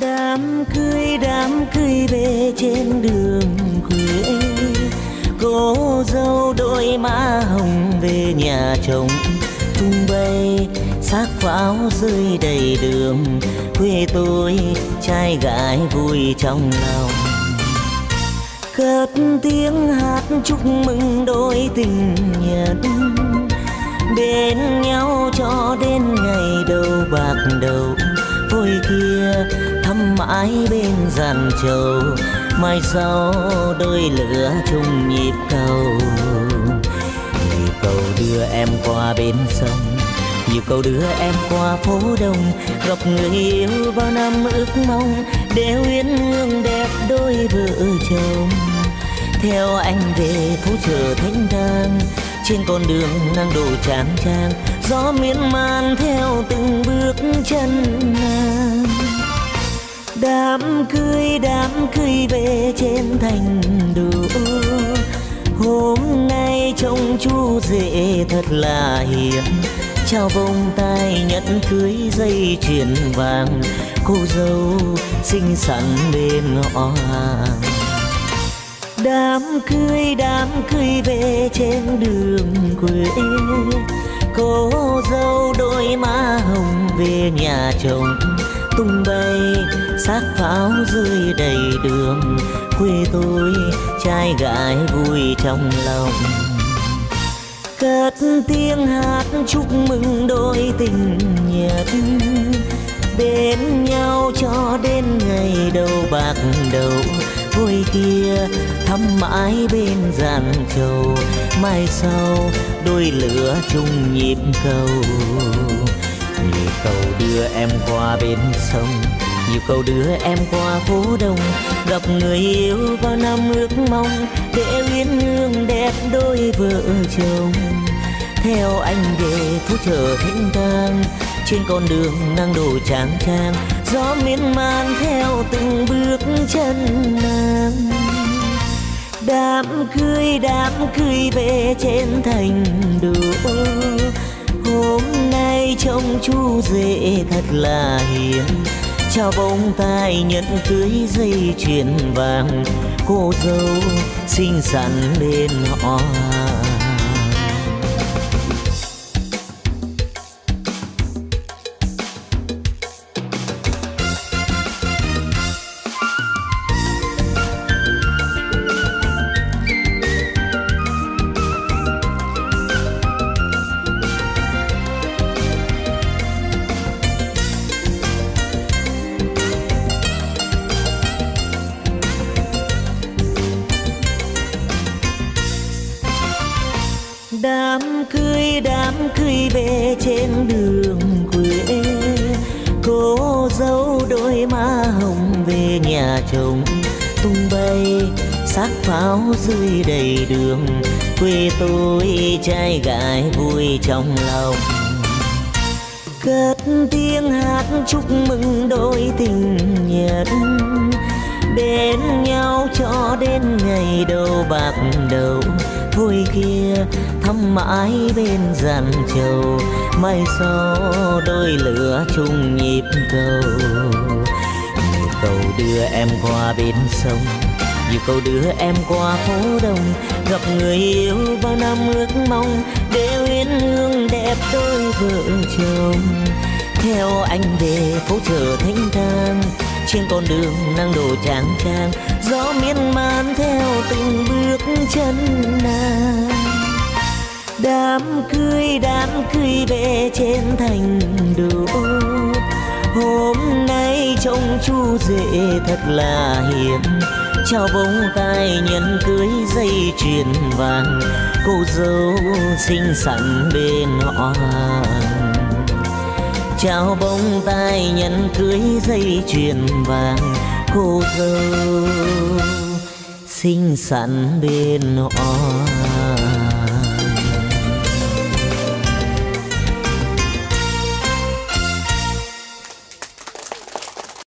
đám cưới đám cưới về trên đường quê. Cô dâu đôi má hồng về nhà chồng tung bay, xác pháo rơi đầy đường. Quê tôi, trai gái vui trong lòng. Cất tiếng hát chúc mừng đôi tình nhân. Bên nhau cho đến ngày đầu bạc đầu. Ôi kia thăm mãi bên giàn trầu, mai sau đôi lửa chung nhịp cầu. Nhịp cầu đưa em qua bên sông nhịp cầu đưa em qua phố đông. Gặp người yêu bao năm ước mong để uyên hương đẹp đôi vợ chồng. Theo anh về phố chợ thanh thang trên con đường năng đồ tráng trang gió miên man theo từng bước chân nàng đám cưới đám cưới về trên thành đô. Hôm nay trông chú rể thật là hiền. Trao vòng tay nhẫn cưới dây chuyền vàng. Cô dâu xinh xắn bên ngõ hàng. Đám cưới đám cưới về trên đường quê. Cô dâu đôi má hồng về nhà chồng tung bay xác pháo rơi đầy đường. Quê tôi, trai gái vui trong lòng. Cất tiếng hát chúc mừng đôi tình nhật. Bên nhau cho đến ngày đầu bạc đầu. Vui kia thăm mãi bên giàn trầu. Mai sau, đôi lửa chung nhịp cầu nhiều cầu đưa em qua bên sông, nhiều cầu đưa em qua phố đông. Gặp người yêu bao năm ước mong, để uyên hương đẹp đôi vợ chồng. Theo anh về phố chợ thanh thang trên con đường năng đồ tráng trang gió miên man theo từng bước chân nàng đám cưới đám cưới về trên thành trông chú rể thật là hiền. Trao bông tai nhận cưới dây chuyền vàng. Cô dâu xinh xắn lên họ. hàng trên đường quê, cô dâu đôi má hồng về nhà chồng, tung bay xác pháo rơi đầy đường, quê tôi trai gái vui trong lòng. Cất tiếng hát chúc mừng đôi tình nhân bên nhau cho đến ngày đầu bạc đầu. Thôi kia thăm mãi bên dàn trầu mai sau đôi lửa chung nhịp cầu. Nhịp cầu đưa em qua bên sông nhịp cầu đưa em qua phố đông. Gặp người yêu bao năm ước mong, để uyên hương đẹp đôi vợ chồng. Theo anh về phố chợ thanh thang trên con đường năng đồ trang trang. Gió miên man theo từng bước chân nàng. Đám cưới đám cưới về trên thành đô. Hôm nay trông chú rể thật là hiền. Trao bông tai nhân cưới dây chuyền vàng. Cô dâu xinh xắn bên họ hàng trao bông tai nhẫn cưới dây chuyền vàng. Cô dâu xinh xắn bên họ